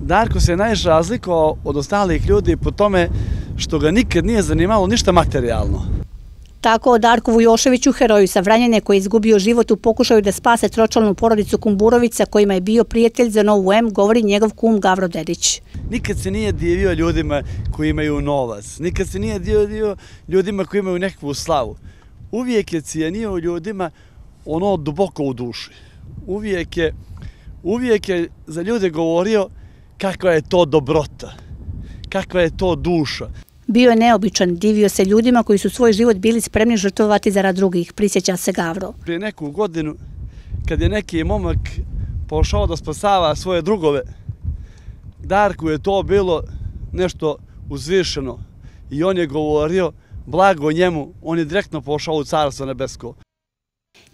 Darko se najviše razlikovao od ostalih ljudi po tome što ga nikad nije zanimalo ništa materijalno. Tako o Darku Vujoševiću, heroju sa Vranjene koji je izgubio život u pokušaju da spase tročalnu porodicu Kumburovica kojima je bio prijatelj za Novu M, govori njegov kum Gavro Dedić. Nikad se nije divio ljudima koji imaju novac, nikad se nije divio ljudima koji imaju nekakvu slavu. Uvijek je cijenio ljudima ono duboko u duši. Uvijek je, uvijek je za ljude govorio kakva je to dobrota, kakva je to duša. Bio je neobičan, divio se ljudima koji su svoj život bili spremni žrtvovati zarad drugih, prisjeća se Gavro. Prije neku godinu, kad je neki momak pošao da spasava svoje drugove, Darku je to bilo nešto uzvišeno i on je govorio blago njemu, on je direktno pošao u carstvo nebesko.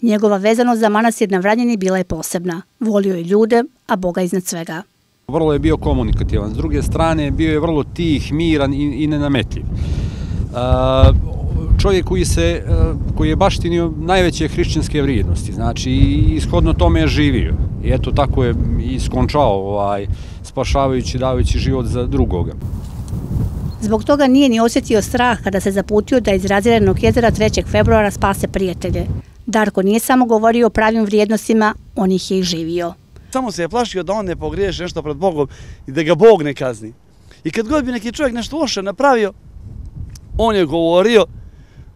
Njegova vezanost za manastir na Vranjeni bila je posebna. Volio je ljude, a Boga iznad svega. Vrlo je bio komunikativan. S druge strane, bio je vrlo tih, miran i, i nenametljiv. Uh, čovjek koji, se, e, koji je baštinio najveće hrišćanske vrijednosti, znači ishodno tome je živio. I eto tako je i skončao ovaj, spašavajući, davajući život za drugoga. Zbog toga nije ni osjetio strah kada se zaputio da iz razirenog jezera 3. februara spase prijatelje. Darko nije samo govorio o pravim vrijednostima, on ih je i živio samo se je plašio da on ne pogriješi nešto pred Bogom i da ga Bog ne kazni. I kad god bi neki čovjek nešto loše napravio, on je govorio,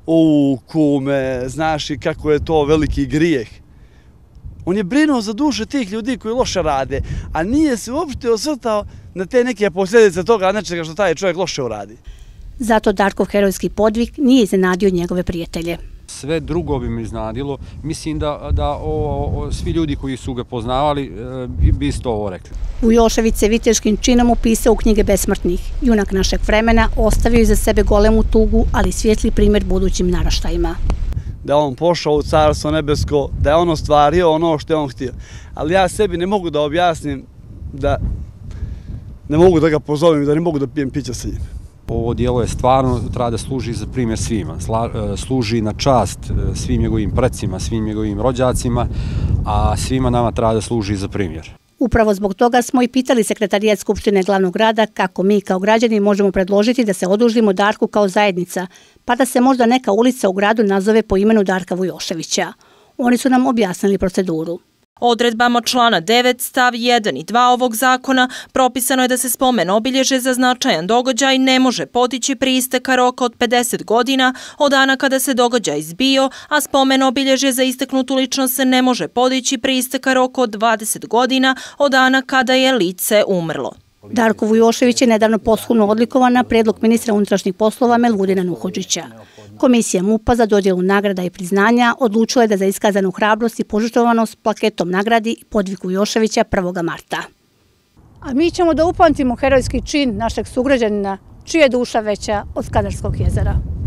u kume, znaš i kako je to veliki grijeh. On je brinuo za duše tih ljudi koji loše rade, a nije se uopšte osvrtao na te neke posljedice toga nečega što taj čovjek loše uradi. Zato Darkov herojski podvig nije iznenadio njegove prijatelje sve drugo bi mi iznadilo. Mislim da, da o, o, svi ljudi koji su ga poznavali e, bi, isto ovo rekli. U Joševice viteškim činom upisao u knjige besmrtnih. Junak našeg vremena ostavio iza sebe golemu tugu, ali svjetli primjer budućim naraštajima. Da on pošao u carstvo nebesko, da je on ostvario ono što je on htio. Ali ja sebi ne mogu da objasnim da ne mogu da ga pozovem i da ne mogu da pijem pića sa njim ovo dijelo je stvarno treba da služi za primjer svima. Sla, e, služi na čast e, svim njegovim precima, svim njegovim rođacima, a svima nama treba da služi za primjer. Upravo zbog toga smo i pitali sekretarijat Skupštine glavnog grada kako mi kao građani možemo predložiti da se odužimo Darku kao zajednica, pa da se možda neka ulica u gradu nazove po imenu Darka Vujoševića. Oni su nam objasnili proceduru. Odredbama člana 9 stav 1 i 2 ovog zakona propisano je da se spomen obilježe za značajan događaj ne može potići pri isteka roka od 50 godina od dana kada se događaj izbio, a spomen obilježe za isteknutu ličnost se ne može podići pri isteka roka od 20 godina od dana kada je lice umrlo. Darko Vujošević je nedavno poslovno odlikovan na predlog ministra unutrašnjih poslova Melvudina Nuhođića. Komisija MUPA za dodjelu nagrada i priznanja odlučila je da za iskazanu hrabrost i požutovanost plaketom nagradi podvik Vujoševića 1. marta. A mi ćemo da upamtimo herojski čin našeg sugrađanina, čije duša veća od Skadarskog jezera.